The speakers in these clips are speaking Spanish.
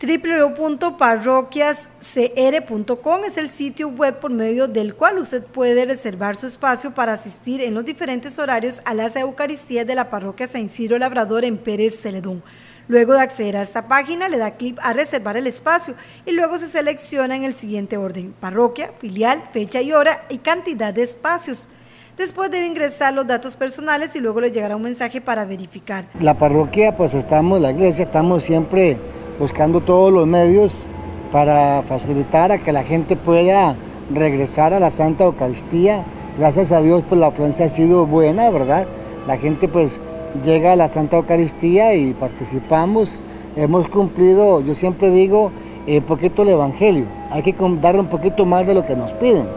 www.parroquiascr.com es el sitio web por medio del cual usted puede reservar su espacio para asistir en los diferentes horarios a las Eucaristías de la parroquia San Isidro Labrador en Pérez Celedón. Luego de acceder a esta página, le da clic a reservar el espacio y luego se selecciona en el siguiente orden, parroquia, filial, fecha y hora y cantidad de espacios. Después debe ingresar los datos personales y luego le llegará un mensaje para verificar. La parroquia, pues estamos, la iglesia, estamos siempre buscando todos los medios para facilitar a que la gente pueda regresar a la Santa Eucaristía. Gracias a Dios, pues la afluencia ha sido buena, ¿verdad? La gente pues llega a la Santa Eucaristía y participamos. Hemos cumplido, yo siempre digo, un poquito el Evangelio. Hay que dar un poquito más de lo que nos piden.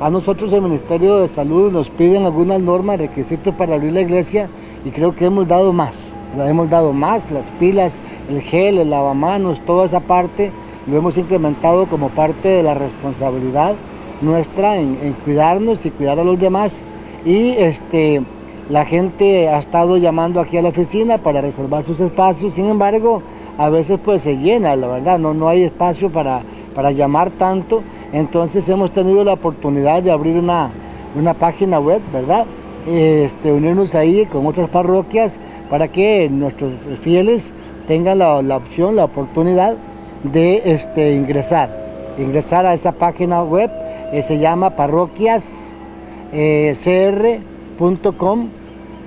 A nosotros el Ministerio de Salud nos piden algunas normas, requisitos para abrir la iglesia y creo que hemos dado más. Hemos dado más, las pilas, el gel, el lavamanos, toda esa parte lo hemos incrementado como parte de la responsabilidad nuestra en, en cuidarnos y cuidar a los demás. Y este, la gente ha estado llamando aquí a la oficina para reservar sus espacios, sin embargo, a veces pues se llena, la verdad, no, no hay espacio para, para llamar tanto, entonces hemos tenido la oportunidad de abrir una, una página web, ¿verdad? Este, unirnos ahí con otras parroquias para que nuestros fieles tengan la, opción, la oportunidad de este, ingresar, ingresar a esa página web, eh, se llama parroquiascr.com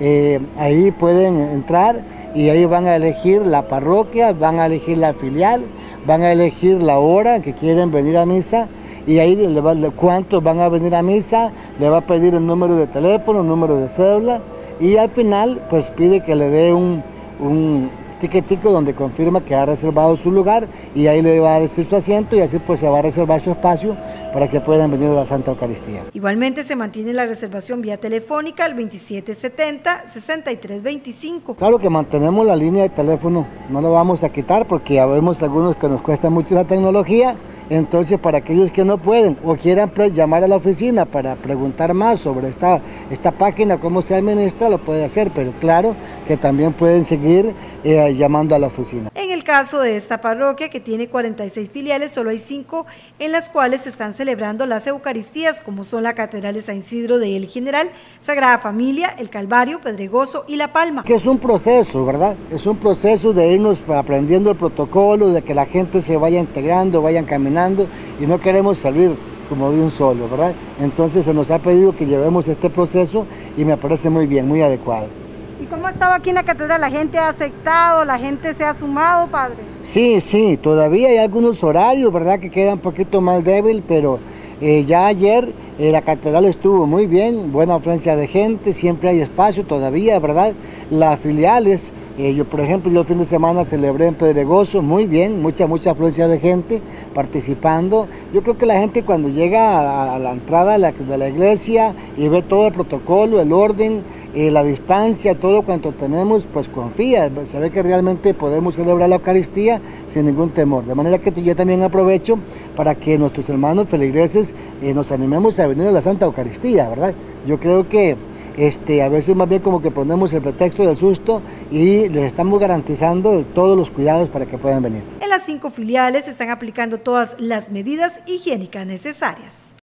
eh, eh, ahí pueden entrar y ahí van a elegir la parroquia, van a elegir la filial, van a elegir la hora que quieren venir a misa y ahí le va, cuántos van a venir a misa, le va a pedir el número de teléfono, el número de cédula y al final pues pide que le dé un, un tiquetico donde confirma que ha reservado su lugar y ahí le va a decir su asiento y así pues se va a reservar su espacio para que puedan venir a la Santa Eucaristía. Igualmente se mantiene la reservación vía telefónica al 2770-6325. Claro que mantenemos la línea de teléfono, no lo vamos a quitar porque ya vemos algunos que nos cuesta mucho la tecnología, entonces, para aquellos que no pueden o quieran llamar a la oficina para preguntar más sobre esta, esta página, cómo se administra, lo puede hacer, pero claro que también pueden seguir eh, llamando a la oficina. Caso de esta parroquia, que tiene 46 filiales, solo hay 5 en las cuales se están celebrando las Eucaristías, como son la Catedral de San Isidro de El General, Sagrada Familia, El Calvario, Pedregoso y La Palma. Que es un proceso, ¿verdad? Es un proceso de irnos aprendiendo el protocolo, de que la gente se vaya integrando, vayan caminando y no queremos salir como de un solo, ¿verdad? Entonces se nos ha pedido que llevemos este proceso y me parece muy bien, muy adecuado. ¿Y cómo ha estado aquí en la catedral? ¿La gente ha aceptado? ¿La gente se ha sumado, padre? Sí, sí, todavía hay algunos horarios, ¿verdad? Que quedan un poquito más débil, pero eh, ya ayer eh, la catedral estuvo muy bien, buena afluencia de gente, siempre hay espacio todavía, ¿verdad? Las filiales, eh, yo por ejemplo, yo el fin de semana celebré en Pedregoso, muy bien, mucha, mucha afluencia de gente participando. Yo creo que la gente cuando llega a, la entrada de la, iglesia y ve todo el protocolo, el orden, la distancia, todo cuanto tenemos, pues confía, ve que realmente podemos celebrar la Eucaristía sin ningún temor. De manera que yo también aprovecho para que nuestros hermanos feligreses nos animemos a venir a la Santa Eucaristía, ¿verdad? Yo creo que este, a veces más bien como que ponemos el pretexto del susto y les estamos garantizando todos los cuidados para que puedan venir. En las cinco filiales se están aplicando todas las medidas higiénicas necesarias.